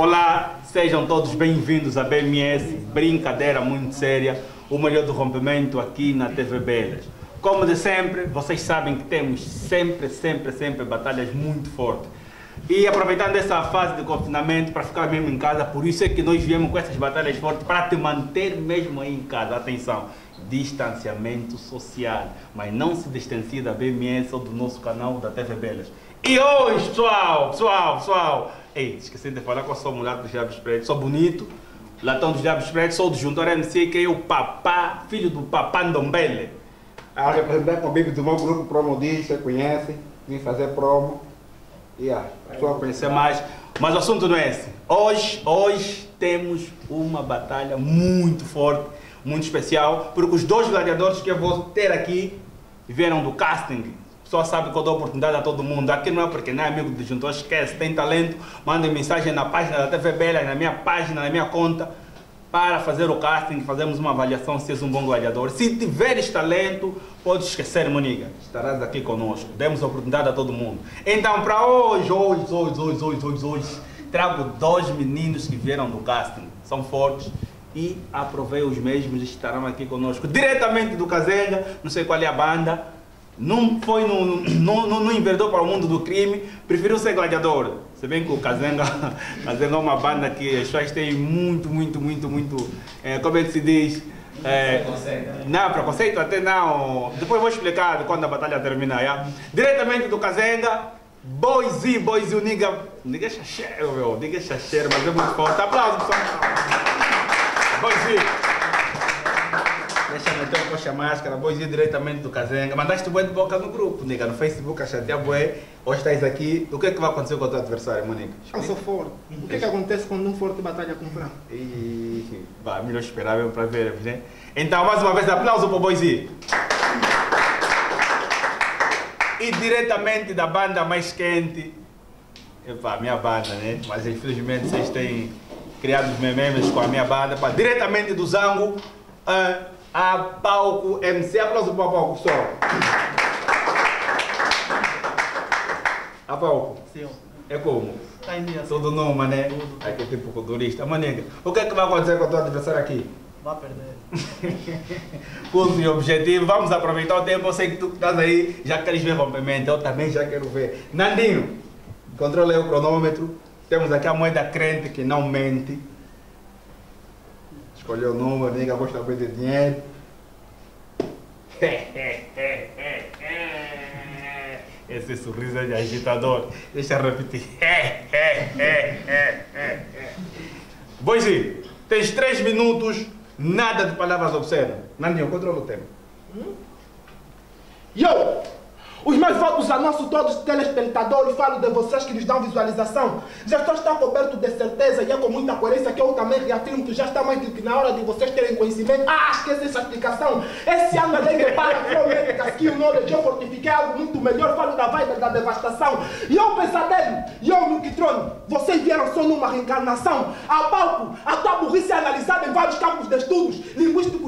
Olá, sejam todos bem-vindos à BMS, brincadeira muito séria, o melhor do rompimento aqui na TV Belas. Como de sempre, vocês sabem que temos sempre, sempre, sempre batalhas muito fortes. E aproveitando essa fase de confinamento para ficar mesmo em casa, por isso é que nós viemos com essas batalhas fortes para te manter mesmo aí em casa. Atenção, distanciamento social, mas não se distancie da BMS ou do nosso canal da TV Belas. E hoje, pessoal, pessoal, pessoal, ei, esqueci de falar que eu sou mulher dos Diabos Pretos, sou bonito, latão dos Diabos Pretos, sou do Juntor MC, que é o papá, filho do papá Ndombele. A representar comigo do meu grupo Promo Diz, você conhece, vim fazer promo. E a pessoa conhecer mais. Mas o assunto não é esse. Hoje, hoje temos uma batalha muito forte, muito especial, porque os dois gladiadores que eu vou ter aqui vieram do casting. Só sabe que eu dou oportunidade a todo mundo. Aqui não é porque não é amigo do Juntor, esquece, tem talento, mandem mensagem na página da TV Bela, na minha página, na minha conta, para fazer o casting, fazemos uma avaliação se és um bom gladiador. Se tiveres talento, pode esquecer, Moniga, estarás aqui conosco. Demos oportunidade a todo mundo. Então, para hoje, hoje, hoje, hoje, hoje, hoje, hoje, trago dois meninos que vieram do casting. São fortes e aprovei os mesmos estarão aqui conosco. Diretamente do Casenga, não sei qual é a banda, não foi no, no, no, no enverdou para o mundo do crime, preferiu ser gladiador. Se bem que o Kazenga, Kazenga é uma banda que as pessoas têm muito, muito, muito, muito, é, como é que se diz? É, não, preconceito até não. Depois vou explicar quando a batalha terminar. Yeah? Diretamente do Kazenga, Boise, Boise, o nigga, nigga é chacheiro, meu, nigga é chacheiro, mas é muito forte. Aplausos, pessoal. Boise. Deixa eu meter coxa máscara, ir diretamente do Cazenga. Mandaste boi de boca no grupo, nega, no Facebook, a chatear boi. Hoje estás aqui. O que é que vai acontecer com o teu adversário, Monique? Eu sou forte. O que é que acontece quando um forte batalha com fraco? E... Vai, melhor esperar mesmo para ver, né? Então, mais uma vez, aplauso para o Boizi. E diretamente da banda mais quente, Epa, minha banda, né? Mas infelizmente vocês têm criado os memes com a minha banda. Pá, diretamente do Zango, uh, a palco MC. Aplauso para o palco só. A palco. Sim. É como? Dia. Tudo numa, né? Tudo. Aqui tipo culturista. Maninga, o que é que vai acontecer com a tua adversária aqui? Vai perder. Curso e objetivo. Vamos aproveitar o tempo. Eu sei que tu estás aí, já queres ver rompimento. Eu também já quero ver. Nandinho, controle o cronômetro. Temos aqui a moeda crente que não mente escolheu o número, ninguém gosta muito de dinheiro. Esse sorriso é de agitador. Deixa eu repetir. Boise, tens três minutos, nada de palavras obscenas. Nandinho, controla o tempo. Hum? Yo! Os meus votos a nosso todos telespectadores, falo de vocês que nos dão visualização. Já estou está coberto de certeza e é com muita coerência que eu também reafirmo que já está mais do que na hora de vocês terem conhecimento. Ah, esquece essa explicação. Esse ano a lei de para Médica Skill Knowledge eu fortifiquei algo muito melhor. Falo da vibe da devastação. E eu pesadelo, e eu no Kitrone, vocês vieram só numa reencarnação. A palco, a tua burrice é analisada em vários campos de estudos. Linguísticos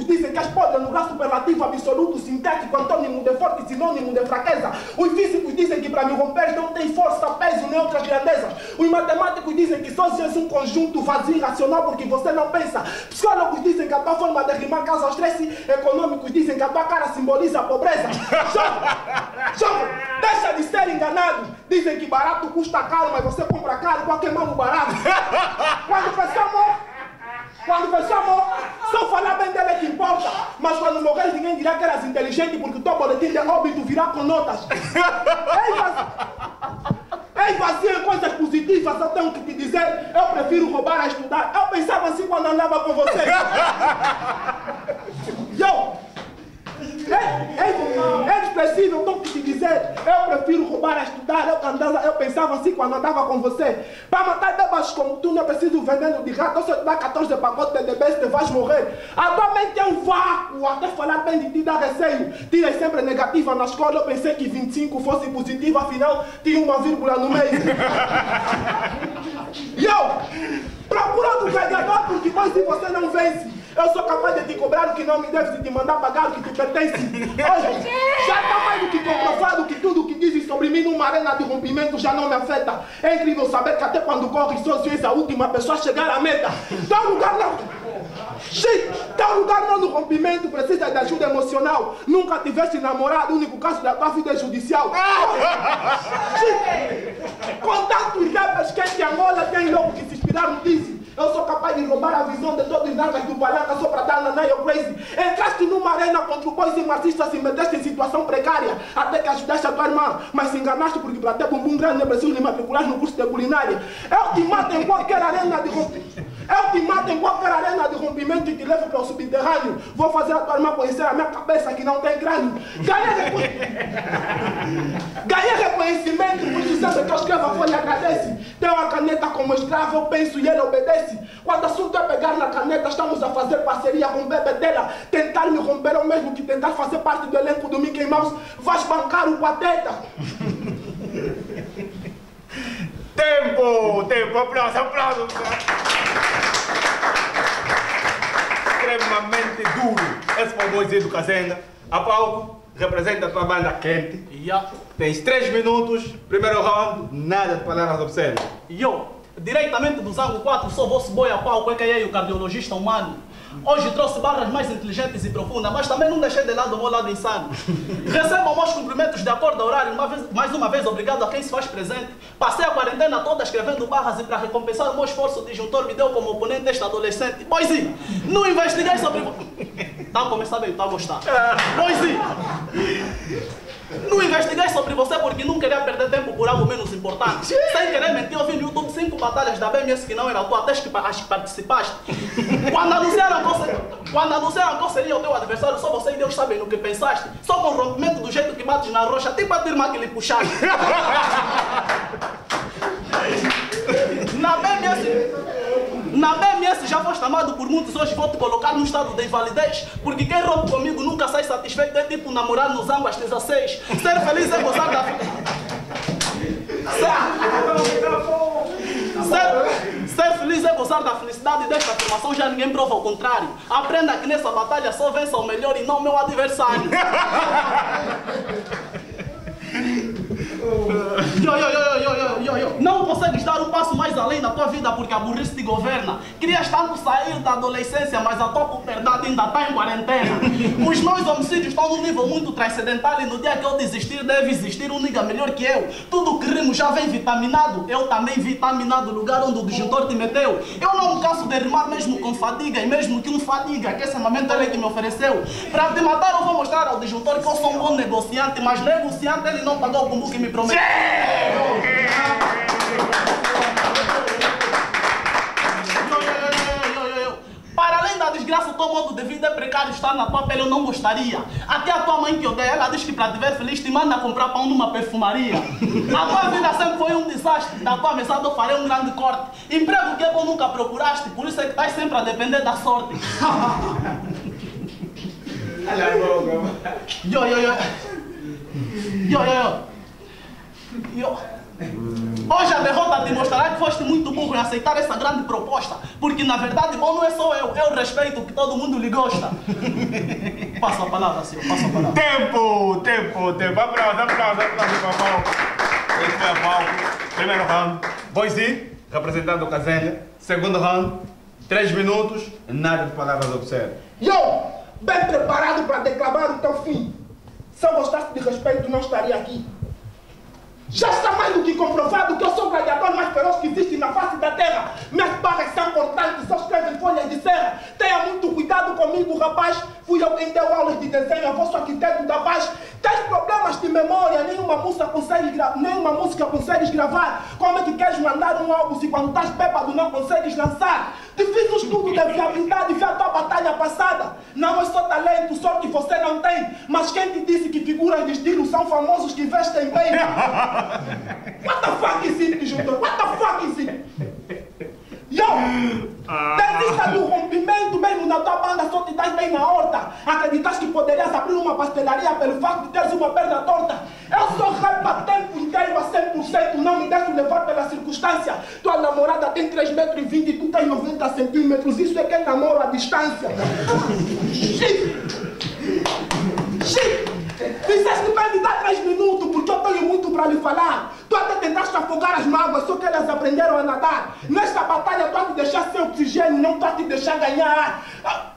no grau superlativo absoluto, sintético, antônimo de forte, sinônimo de fraqueza. Os físicos dizem que para me romper não tem força, peso nem outras grandezas. Os matemáticos dizem que só és um conjunto vazio e racional porque você não pensa. Psicólogos dizem que a tua forma de rimar causa estresse. Econômicos dizem que a tua cara simboliza a pobreza. Jovem, jovem, deixa de ser enganado. Dizem que barato custa caro, mas você compra caro, qualquer mão barato. Quando pensamos quando pensamos, só falar bem dele é que importa. Mas quando morrer, ninguém dirá que eras inteligente, porque o teu boletim de óbito virá com notas. Ei, vazio em coisas positivas, eu tenho que te dizer, eu prefiro roubar a estudar. Eu pensava assim quando andava com você. Yo! É, é, é expressivo, dizer. Eu prefiro roubar a estudar. Eu, andava, eu pensava assim quando andava com você. Para matar bebas como tu, não é preciso veneno de rato. Se eu te dar 14 pacotes de bebês, te vais morrer. A tua mente é um vácuo. Até falar bem de ti dá receio. Tirei sempre negativa na escola. Eu pensei que 25 fosse positiva, afinal tinha uma vírgula no meio. E eu, procurando o ganhador, porque mais se você não vence. Eu sou capaz de te cobrar o que não me deves e te mandar pagar o que te pertence. Hoje, já está mais do que comprovado que tudo o que dizes sobre mim numa arena de rompimento já não me afeta. É incrível saber que até quando corre sozinho és a última pessoa a chegar à meta. Dá lugar não. Shit, dá lugar não no rompimento, precisa de ajuda emocional. Nunca tiveste namorado, o único caso da tua vida é judicial. Shit, com tantos rappers que em Angola tem logo que se inspirar no Dizzy. Eu sou capaz de roubar a visão de todos os nagas do Palanca só para dar na Crazy. Entraste numa arena contra o boys e marxistas e meteste em situação precária. Até que ajudaste a tua irmã, mas se enganaste porque para ter bumbum grande é preciso lhe matricular no curso de culinária. Eu te mato em qualquer arena de rompimento. Eu te mato em qualquer arena de rompimento e te levo para o subterrâneo. Vou fazer a tua irmã conhecer a minha cabeça que não tem crânio. Ganhei, que eu escrevo a folha agradece. Tenho a caneta como escravo, eu penso e ele obedece. Quando o assunto é pegar na caneta, estamos a fazer parceria com o bebê dela. Tentar me romper é o mesmo que tentar fazer parte do elenco do Mickey Mouse. Vais bancar o pateta. Tempo! Tempo! Aplausos, aplausos! Extremamente duro. Esse foi o Moisés do Cazenga. A palco, representa a tua banda quente. Yeah. Tens 3 minutos, primeiro round, nada de palavras obscenas. Yo, diretamente do Zango 4, sou vosso boi a é que é o cardiologista humano. Hoje trouxe barras mais inteligentes e profundas, mas também não deixei de lado o meu lado insano. Recebam meus cumprimentos de acordo ao horário. Uma vez, mais uma vez, obrigado a quem se faz presente. Passei a quarentena toda escrevendo barras e para recompensar o meu esforço, o disjuntor me deu como oponente este adolescente. Boizinho, não investiguei sobre... Tá a começar bem, tá a gostar. Boizinho, não investiguei sobre você porque não queria perder tempo por algo menos importante. Sem querer mentir, eu vi no YouTube cinco batalhas da BMS que não era tu, até que, as que participaste. Quando anunciaram, ser- quando anunciaram que eu seria o teu adversário, só você e Deus sabem no que pensaste. Só com o rompimento do jeito que bates na rocha, tipo a tua irmã que lhe puxaste. Na BMS, na BMS já foste amado por muitos, hoje vou te colocar no estado de invalidez. Porque quem rompe comigo nunca sai satisfeito, é tipo namorar nos às 16. Ser feliz é gozar da. Ser, ser feliz é gozar da felicidade desta afirmação, já ninguém prova o contrário. Aprenda que nessa batalha só vença o melhor e não meu adversário. Yo, yo, yo, yo, yo. Não consegues dar um passo mais além da tua vida porque a burrice te governa. Querias tanto sair da adolescência, mas a tua puberdade ainda está em quarentena. Os meus homicídios estão num nível muito transcendental e no dia que eu desistir, deve existir um nigga melhor que eu. Tudo que rimo já vem vitaminado, eu também vitaminado, lugar onde o disjuntor te meteu. Eu não me canso de rimar mesmo com fadiga e mesmo que um fadiga, que esse momento ele que me ofereceu. Para te matar, eu vou mostrar ao disjuntor que eu sou um bom negociante, mas negociante ele não pagou o bumbu que me prometeu. Yo, desgraça, o teu modo de vida é precário, estar na tua pele eu não gostaria. Até a tua mãe que odeia, ela diz que para te ver feliz te manda comprar pão numa perfumaria. A tua vida sempre foi um desastre, da tua mesada eu farei um grande corte. Emprego que é bom nunca procuraste, por isso é que estás sempre a depender da sorte. Yo, yo, yo. Yo, yo, yo. Yo. Hoje a derrota te mostrará que foste muito burro em aceitar essa grande proposta. Porque na verdade, bom não é só eu, é o respeito que todo mundo lhe gosta. Passa a palavra, senhor, passa a palavra. Tempo, tempo, tempo. Aplausos, aplausos, aplausos para a palco. Esse foi a palco. Primeiro round, Boise, representando o Cazenga. Segundo round, 3 minutos, nada de palavras obscenas. Yo, bem preparado para declamar o teu fim. Se eu gostasse de respeito, não estaria aqui. Já está mais do que comprovado que eu sou o gladiador mais feroz que existe na face da terra. Minhas barras são cortantes, só escrevo em folhas de serra. Tenha muito cuidado comigo, rapaz. Fui eu quem deu aulas de desenho, eu vou arquiteto da paz. Tens problemas de memória, nenhuma música consegue gra- nenhuma música consegues gravar. Como é que queres mandar um álbum se quando estás bêbado não consegues lançar? Te fiz um estudo de viabilidade, vi a tua batalha passada. Não é só talento, sorte você não tem. Mas quem te disse que figuras de estilo são famosos que vestem bem? What the fuck is it, disjuntor? What the fuck is it? Yo! Desista do rompimento mesmo na tua banda, só te dás bem na horta. Acreditas que poderias abrir uma pastelaria pelo facto de teres uma perna torta? Eu sou tempo inteiro a 100%, não me deixo levar pela circunstância. Tua namorada tem 3 metros e 20 e tu tens 90 centímetros, isso é quem namora à distância. Shit! Shit! Fizeste bem me dar 3 minutos, porque eu tenho muito para falar. Tu até tentaste afogar as mágoas, só que elas aprenderam a nadar. Nesta batalha, tu a te deixar sem oxigênio, não tu a te deixar ganhar. Ah,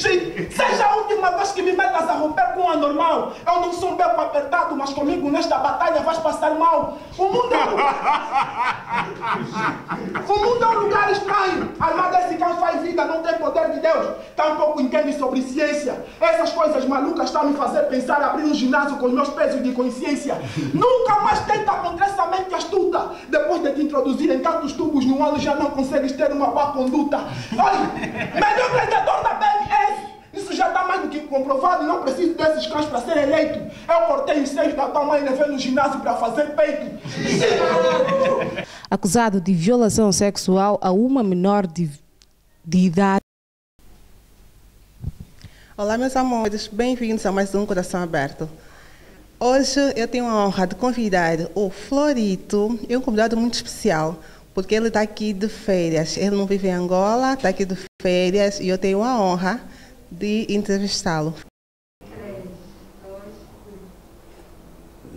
Xiii! Seja a última vez que me metas a romper com o anormal. Eu não sou um beco apertado, mas comigo nesta batalha vais passar mal. O mundo é um... O mundo é um lugar estranho. Armada esse cão faz vida, não tem poder de Deus. Tampouco entende sobre ciência. Essas coisas malucas estão a me fazer pensar abrir um ginásio com os meus pesos de consciência. Nunca mais tenta contra essa mente astuta. Depois de te introduzir em tantos tubos no ano, já não consegues ter uma boa conduta. Olha, melhor para ser eleito. Eu cortei os seios da tua mãe e levei no ginásio para fazer peito. acusado de violação sexual a uma menor de, de idade. Olá, meus amores, bem-vindos a mais um Coração Aberto. Hoje eu tenho a honra de convidar o Florito, é um convidado muito especial, porque ele está aqui de férias. Ele não vive em Angola, está aqui de férias e eu tenho a honra de entrevistá-lo.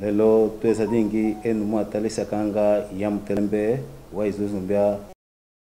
lelo toyeza dingi enu mu atalisaka nga ya mutelembe wa izuzu mbia